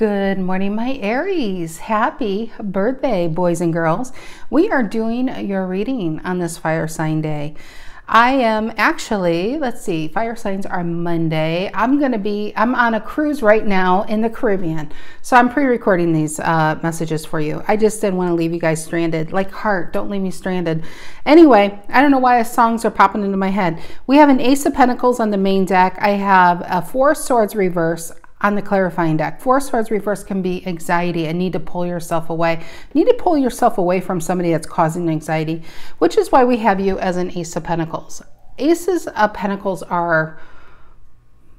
Good morning, my Aries. Happy birthday, boys and girls. We are doing your reading on this fire sign day. I am actually, let's see, fire signs are Monday. I'm going to be, I'm on a cruise right now in the Caribbean. So I'm pre recording these uh, messages for you. I just didn't want to leave you guys stranded. Like heart, don't leave me stranded. Anyway, I don't know why songs are popping into my head. We have an Ace of Pentacles on the main deck. I have a Four Swords reverse on the clarifying deck. Four swords reverse can be anxiety and need to pull yourself away. Need to pull yourself away from somebody that's causing anxiety, which is why we have you as an ace of pentacles. Aces of pentacles are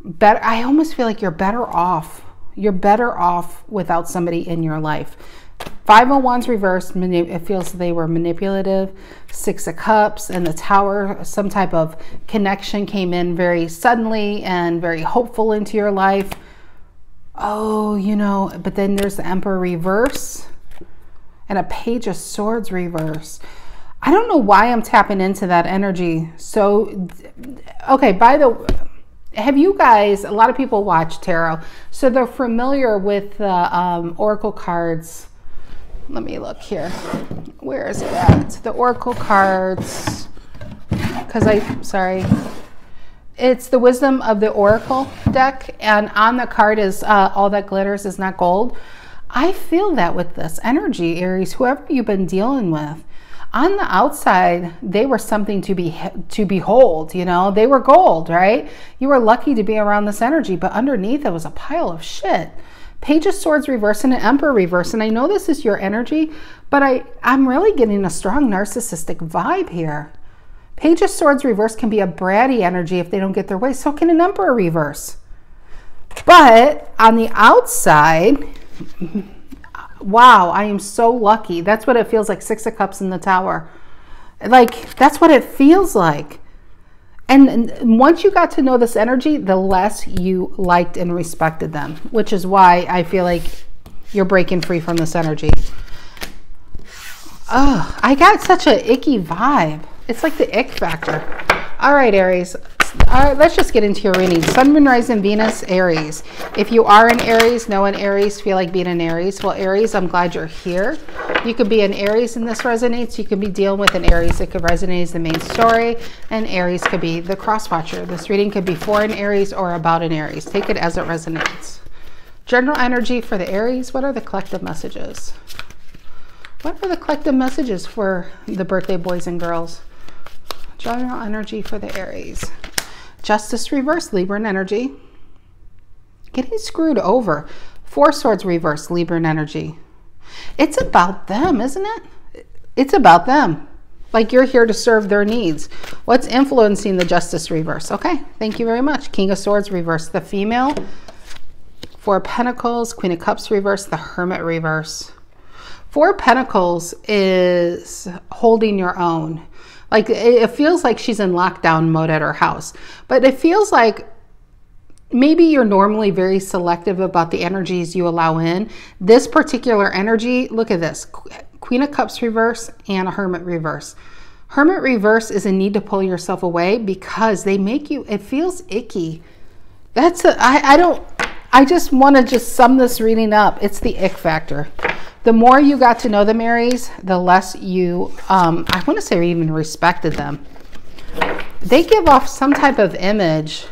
better. I almost feel like you're better off. You're better off without somebody in your life. Five of Wands reversed, it feels they were manipulative. Six of Cups and the Tower, some type of connection came in very suddenly and very hopeful into your life oh, you know, but then there's the Emperor reverse and a Page of Swords reverse. I don't know why I'm tapping into that energy. So, okay, by the have you guys, a lot of people watch tarot, so they're familiar with the um, oracle cards. Let me look here. Where is it at? The oracle cards. Because I, sorry, it's the wisdom of the oracle deck and on the card is uh, all that glitters is not gold. I feel that with this energy aries whoever you've been dealing with on the outside they were something to be to behold you know? They were gold right? You were lucky to be around this energy but underneath it was a pile of shit. Page of swords reverse and an emperor reverse and i know this is your energy but i i'm really getting a strong narcissistic vibe here Page of Swords reverse can be a bratty energy if they don't get their way. So can an Emperor reverse. But on the outside, wow, I am so lucky. That's what it feels like. Six of Cups in the Tower. Like, that's what it feels like. And, and once you got to know this energy, the less you liked and respected them, which is why I feel like you're breaking free from this energy. Oh, I got such a icky vibe. It's like the ick factor. All right, Aries. All right, let's just get into your reading. Sun, Moon, Rising, Venus, Aries. If you are an Aries, know an Aries, feel like being an Aries. Well, Aries, I'm glad you're here. You could be an Aries and this resonates. You could be dealing with an Aries. It could resonate as the main story. And Aries could be the cross-watcher. This reading could be for an Aries or about an Aries. Take it as it resonates. General energy for the Aries. What are the collective messages? What are the collective messages for the birthday boys and girls? General energy for the Aries. Justice reverse, Libran energy. Getting screwed over. Four swords reverse, Libran energy. It's about them, isn't it? It's about them. Like you're here to serve their needs. What's influencing the justice reverse? Okay, thank you very much. King of Swords reverse, the female. Four Pentacles, Queen of Cups reverse, the Hermit reverse. Four Pentacles is holding your own. Like it feels like she's in lockdown mode at her house, but it feels like maybe you're normally very selective about the energies you allow in. This particular energy, look at this Queen of Cups reverse and a Hermit reverse. Hermit reverse is a need to pull yourself away because they make you, it feels icky. That's a, I, I don't, I just want to just sum this reading up. It's the ick factor the more you got to know the Marys, the less you, um, I want to say, even respected them. They give off some type of image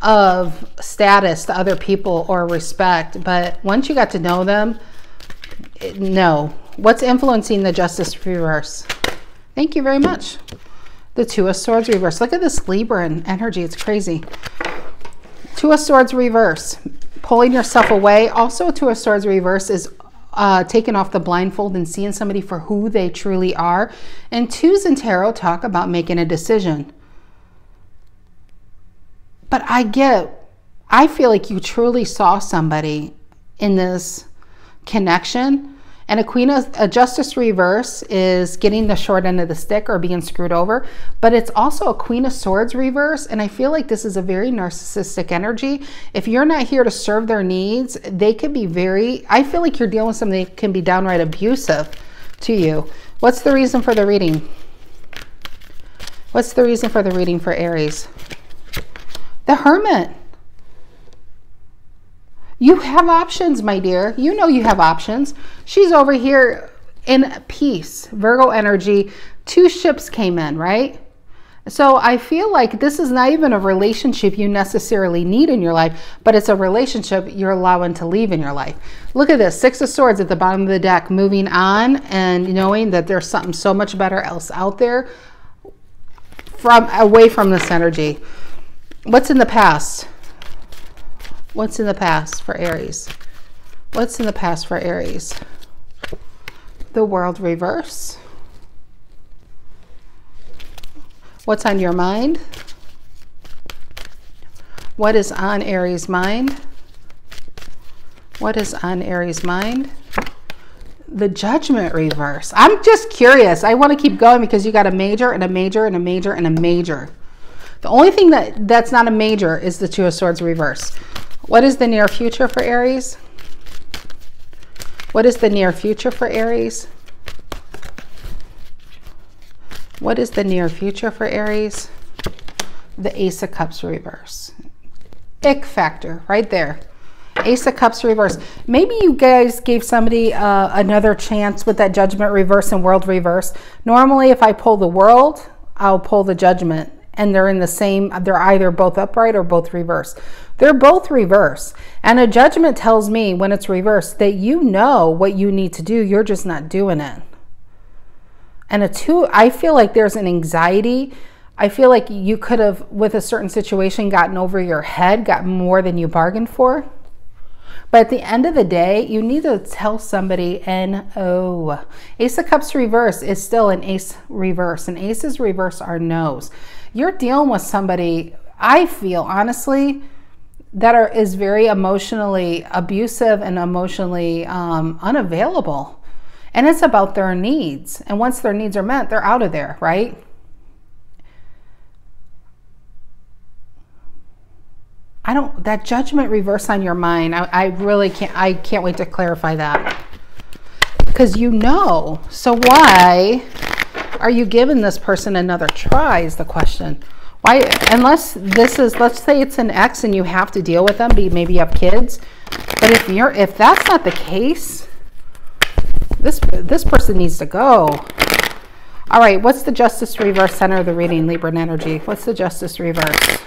of status to other people or respect, but once you got to know them, no. What's influencing the Justice Reverse? Thank you very much. The Two of Swords Reverse. Look at this Libran energy. It's crazy. Two of Swords Reverse. Pulling yourself away. Also, Two of Swords Reverse is uh, taking off the blindfold and seeing somebody for who they truly are. And twos in tarot talk about making a decision. But I get, I feel like you truly saw somebody in this connection and a queen of a justice reverse is getting the short end of the stick or being screwed over, but it's also a queen of swords reverse. And I feel like this is a very narcissistic energy. If you're not here to serve their needs, they could be very, I feel like you're dealing with somebody that can be downright abusive to you. What's the reason for the reading? What's the reason for the reading for Aries? The Hermit. You have options, my dear. You know you have options. She's over here in peace. Virgo energy. Two ships came in, right? So I feel like this is not even a relationship you necessarily need in your life, but it's a relationship you're allowing to leave in your life. Look at this, Six of Swords at the bottom of the deck, moving on and knowing that there's something so much better else out there from away from this energy. What's in the past? What's in the past for Aries? What's in the past for Aries? The world reverse. What's on your mind? What is on Aries' mind? What is on Aries' mind? The judgment reverse. I'm just curious. I want to keep going because you got a major and a major and a major and a major. The only thing that that's not a major is the two of swords reverse. What is the near future for Aries? What is the near future for Aries? What is the near future for Aries? The Ace of Cups reverse. Ick factor right there. Ace of Cups reverse. Maybe you guys gave somebody uh, another chance with that Judgment reverse and World reverse. Normally, if I pull the World, I'll pull the Judgment. And they're in the same, they're either both upright or both reverse. They're both reverse. And a judgment tells me when it's reverse that you know what you need to do, you're just not doing it. And a two, I feel like there's an anxiety. I feel like you could have, with a certain situation, gotten over your head, got more than you bargained for. But at the end of the day, you need to tell somebody no. Ace of Cups reverse is still an ace reverse, and aces reverse are no's. You're dealing with somebody, I feel honestly, that are, is very emotionally abusive and emotionally um, unavailable. And it's about their needs. And once their needs are met, they're out of there, right? I don't, that judgment reverse on your mind, I, I really can't, I can't wait to clarify that. Because you know. So why are you giving this person another try is the question. Why, unless this is, let's say it's an ex and you have to deal with them, be maybe you have kids. But if you're, if that's not the case, this, this person needs to go. All right, what's the Justice Reverse center of the reading, Libra energy? What's the Justice Reverse?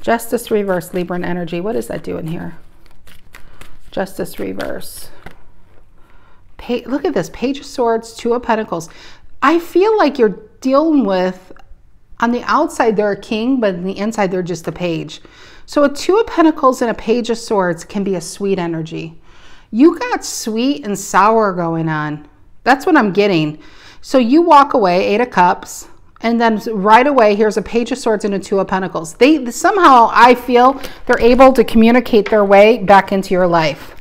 Justice Reverse, Libra energy. What is that doing here? Justice Reverse. Look at this, Page of Swords, Two of Pentacles. I feel like you're dealing with, on the outside they're a king, but on the inside they're just a page. So a Two of Pentacles and a Page of Swords can be a sweet energy you got sweet and sour going on. That's what I'm getting. So you walk away, Eight of Cups, and then right away, here's a Page of Swords and a Two of Pentacles. They somehow, I feel, they're able to communicate their way back into your life.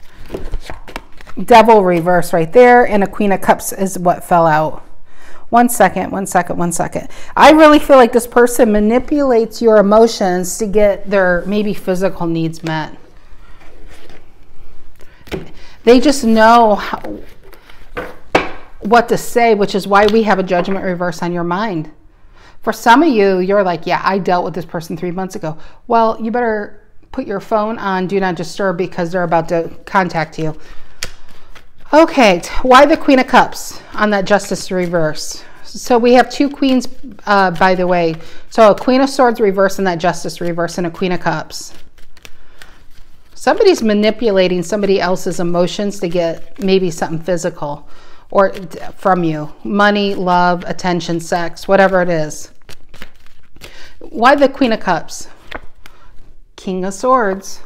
Devil reverse right there, and a Queen of Cups is what fell out. One second, one second, one second. I really feel like this person manipulates your emotions to get their maybe physical needs met. They just know how, what to say, which is why we have a judgment reverse on your mind. For some of you, you're like, yeah, I dealt with this person three months ago. Well, you better put your phone on do not disturb because they're about to contact you. Okay, why the Queen of Cups on that Justice reverse? So we have two queens, uh, by the way. So a Queen of Swords reverse and that Justice reverse and a Queen of Cups. Somebody's manipulating somebody else's emotions to get maybe something physical or from you. Money, love, attention, sex, whatever it is. Why the Queen of Cups? King of Swords.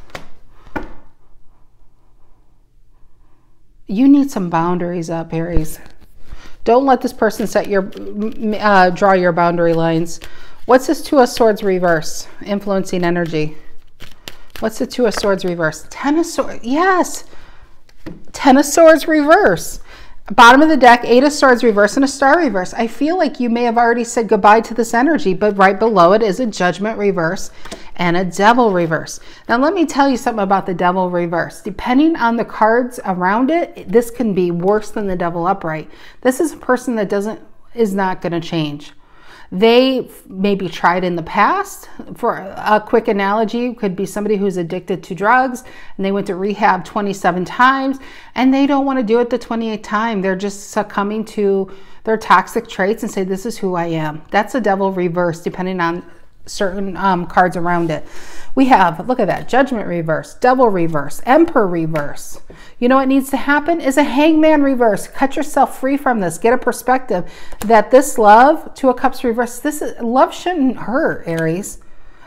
You need some boundaries up, Aries. Don't let this person set your, uh, draw your boundary lines. What's this Two of Swords reverse? Influencing energy. What's the Two of Swords reverse? Ten of Swords. Yes. Ten of Swords reverse. Bottom of the deck, Eight of Swords reverse and a Star reverse. I feel like you may have already said goodbye to this energy, but right below it is a Judgment reverse and a Devil reverse. Now, let me tell you something about the Devil reverse. Depending on the cards around it, this can be worse than the Devil upright. This is a person that doesn't is not going to change. they maybe tried in the past. For a quick analogy, could be somebody who's addicted to drugs and they went to rehab 27 times and they don't want to do it the 28th time. They're just succumbing to their toxic traits and say, This is who I am. That's a devil reverse, depending on certain um, cards around it. We have, look at that, Judgment reverse, Devil reverse, Emperor reverse. You know what needs to happen is a Hangman reverse. Cut yourself free from this. Get a perspective that this love, Two of Cups reverse, this is, love shouldn't hurt, Aries.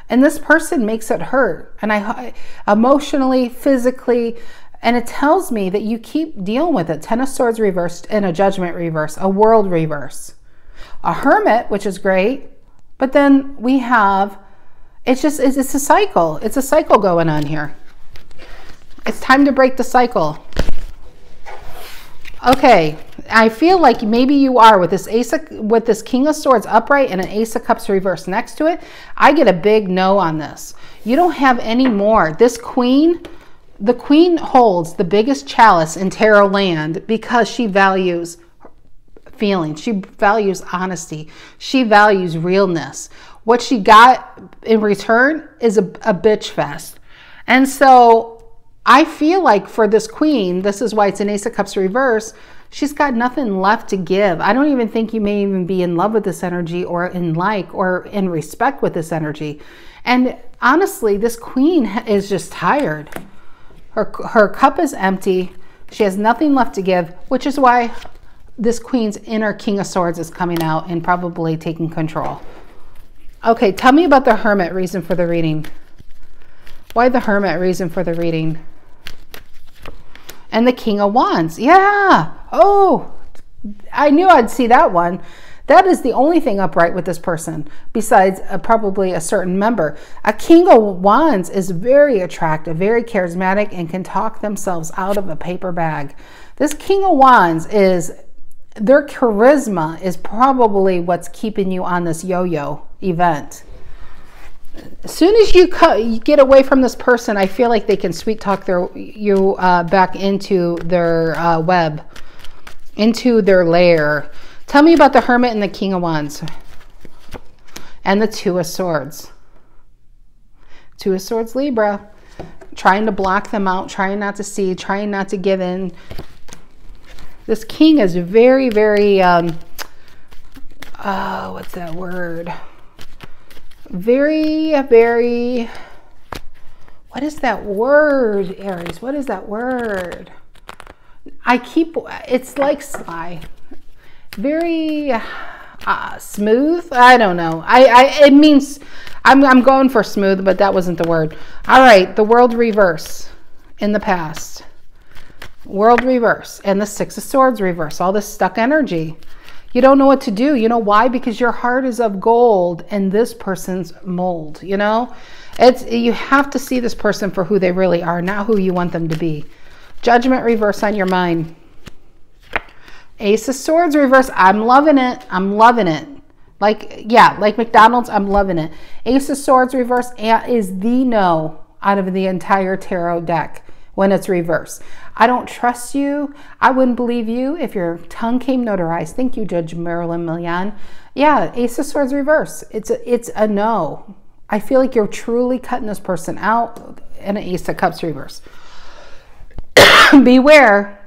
And this person makes it hurt. And I emotionally, physically, and it tells me that you keep dealing with it. Ten of Swords reversed and a Judgment reverse, a World reverse. A Hermit, which is great. But then we have it's just, it's, it's a cycle. It's a cycle going on here. It's time to break the cycle. Okay, I feel like maybe you are with this ace of, with this king of swords upright and an ace of cups reversed next to it. I get a big no on this. You don't have any more. This queen, the queen holds the biggest chalice in tarot land because she values feelings. She values honesty. She values realness. What she got in return is a, a bitch fest. And so I feel like for this queen, this is why it's an Ace of Cups reverse, she's got nothing left to give. I don't even think you may even be in love with this energy or in like or in respect with this energy. And honestly, this queen is just tired. Her, her cup is empty. She has nothing left to give, which is why this queen's inner king of swords is coming out and probably taking control. Okay, tell me about the hermit reason for the reading. Why the hermit reason for the reading? And the king of wands. Yeah. Oh, I knew I'd see that one. That is the only thing upright with this person, besides uh, probably a certain member. A king of wands is very attractive, very charismatic, and can talk themselves out of a paper bag. This king of wands is their charisma is probably what's keeping you on this yo-yo event. As soon as you, you get away from this person, I feel like they can sweet talk their you uh, back into their uh, web, into their lair. Tell me about the Hermit and the King of Wands, and the Two of Swords. Two of Swords, Libra, trying to block them out, trying not to see, trying not to give in, this king is very, very, um, uh, what's that word? Very, very, what is that word, Aries? What is that word? I keep, it's like sly. Very uh, smooth. I don't know. I, I, it means, I'm, I'm going for smooth, but that wasn't the word. All right, the world reverse in the past world reverse and the six of swords reverse all this stuck energy. You don't know what to do. You know why? Because your heart is of gold and this person's mold you know? It's you have to see this person for who they really are not who you want them to be. Judgment reverse on your mind. Ace of swords reverse i'm loving it. I'm loving it. Like yeah like mcdonald's i'm loving it. Ace of swords reverse is the no out of the entire tarot deck when it's reversed. I don't trust you. I wouldn't believe you if your tongue came notarized. Thank you, Judge Marilyn Milian. Yeah, Ace of Swords reverse. It's a, it's a no. I feel like you're truly cutting this person out and an Ace of Cups reverse. Beware.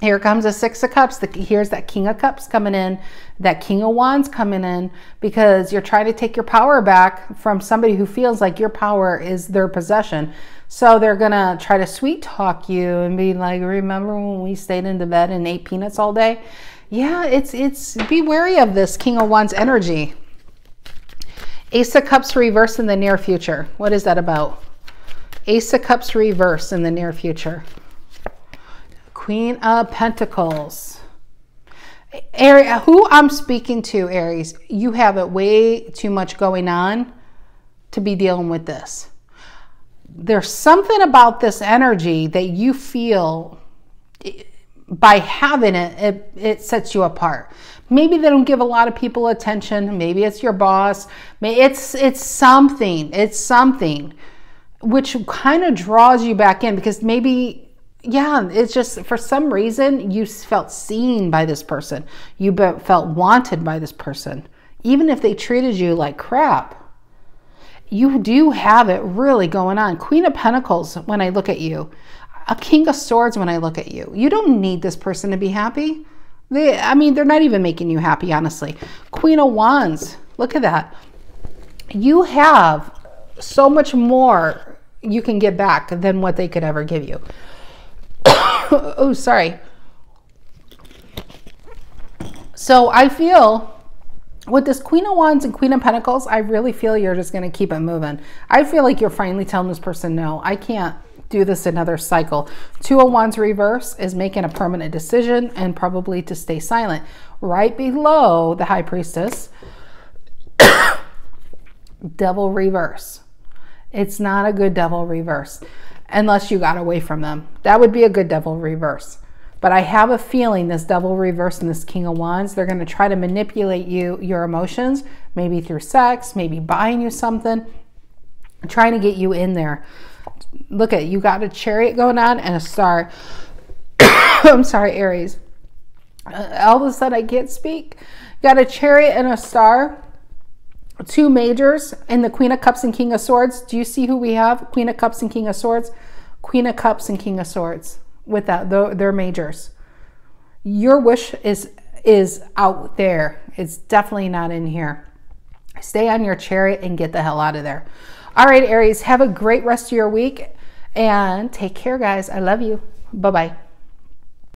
Here comes a Six of Cups. The, here's that King of Cups coming in, that King of Wands coming in, because you're trying to take your power back from somebody who feels like your power is their possession. So they're going to try to sweet talk you and be like, remember when we stayed in the bed and ate peanuts all day? Yeah, it's, it's, be wary of this King of Wands energy. Ace of Cups reverse in the near future. What is that about? Ace of Cups reverse in the near future. Queen of Pentacles. Aries, who I'm speaking to, Aries, you have it way too much going on to be dealing with this there's something about this energy that you feel by having it, it, it sets you apart. Maybe they don't give a lot of people attention. Maybe it's your boss. It's it's something. It's something which kind of draws you back in because maybe yeah, it's just for some reason you felt seen by this person. You felt wanted by this person. even if they treated you like crap, you do have it really going on. Queen of Pentacles, when I look at you, a King of Swords, when I look at you. You don't need this person to be happy. They, I mean, they're not even making you happy, honestly. Queen of Wands, look at that. You have so much more you can get back than what they could ever give you. oh, sorry. So I feel with this Queen of Wands and Queen of Pentacles, I really feel you're just going to keep it moving. I feel like you're finally telling this person, no, I can't do this another cycle. Two of Wands reverse is making a permanent decision and probably to stay silent. Right below the High Priestess, Devil reverse. It's not a good Devil reverse unless you got away from them. That would be a good Devil reverse. But I have a feeling this devil reverse and this king of wands, they're going to try to manipulate you, your emotions, maybe through sex, maybe buying you something, trying to get you in there. Look at you got a chariot going on and a star. I'm sorry, Aries. All of a sudden I can't speak. Got a chariot and a star. Two majors and the Queen of Cups and King of Swords. Do you see who we have? Queen of Cups and King of Swords. Queen of Cups and King of Swords with that their majors. Your wish is is out there. It's definitely not in here. Stay on your chariot and get the hell out of there. All right, Aries, have a great rest of your week and take care, guys. I love you. Bye bye.